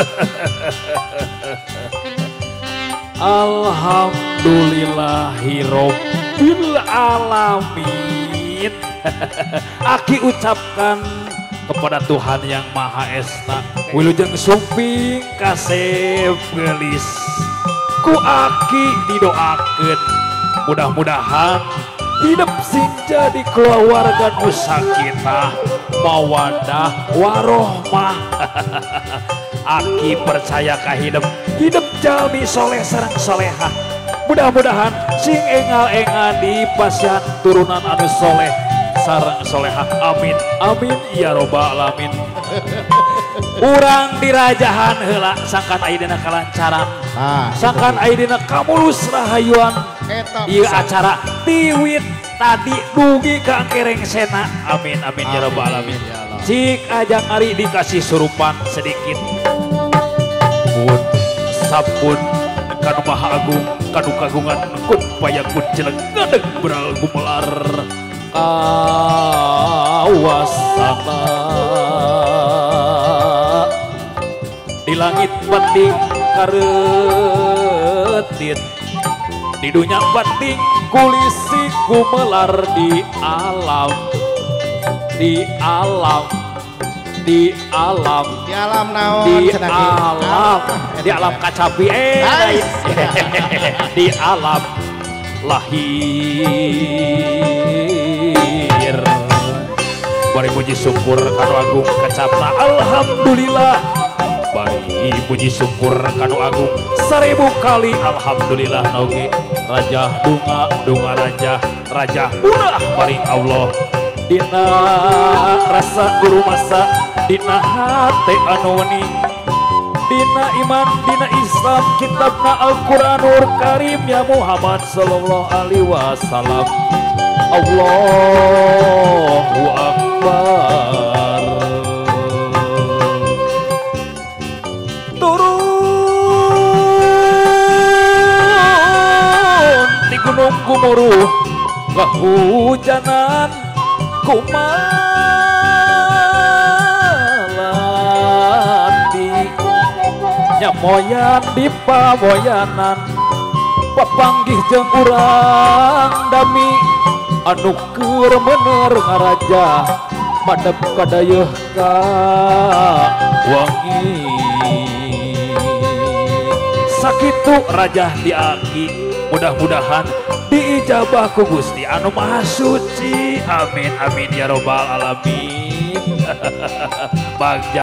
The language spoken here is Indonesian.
Alhamdulillahirobbil alamin. Aki ucapkan kepada Tuhan yang Maha Esa. Wilujeng sumping kasep gelis. Ku aki didoakan mudah-mudahan hidup sing jadi keluarga nusa kita mawadah warohmah aki percaya ke hidup hidup jalmi soleh sarang soleha. Mudah-mudahan sing engal-engal di pasien turunan anu soleh sarang soleha. Amin. Amin. Ya robbal alamin. Urang dirajahan hela sangkan Aidina kalancaran. Ah, sangkan Aidina kamulus rahayuan. Iya acara tiwit tadi dugi ka kereng sena. Amin. Amin. Ya robbal alamin. Ya Allah. Cik aja ngari dikasih surupan sedikit. Pun sampun kanu maha agung kanu kagungan kun payakun jeleng ngadeg beral gumelar awasana di langit bating karetit di dunia bating kulisi gumelar di alam di alam. Di alam. Di alam naon di alam. Ah, di alam kacapi eh di alam lahir. Bari puji syukur kanu agung kacapna alhamdulillah. Bari puji syukur kanu agung seribu kali. Alhamdulillah nauge raja dunga dunga raja raja ulah bari Allah dina rasa guru masa dina hate anu wening Dina iman, dina Islam, kitabna Al-Quranul Karim ya Muhammad Sallallahu Alaihi Wasallam. Allahu Akbar. Turun di gunung Gumuruh, kehujanan kumalati nyamoyan di pamoyanan papanggih jeung urang dami anu keur bener ngaraja madep kadayeuh ka wangi. Sakitu raja diaki mudah-mudahan diijabah ku Gusti anu maha suci. Amin amin ya robbal alamin. Bagja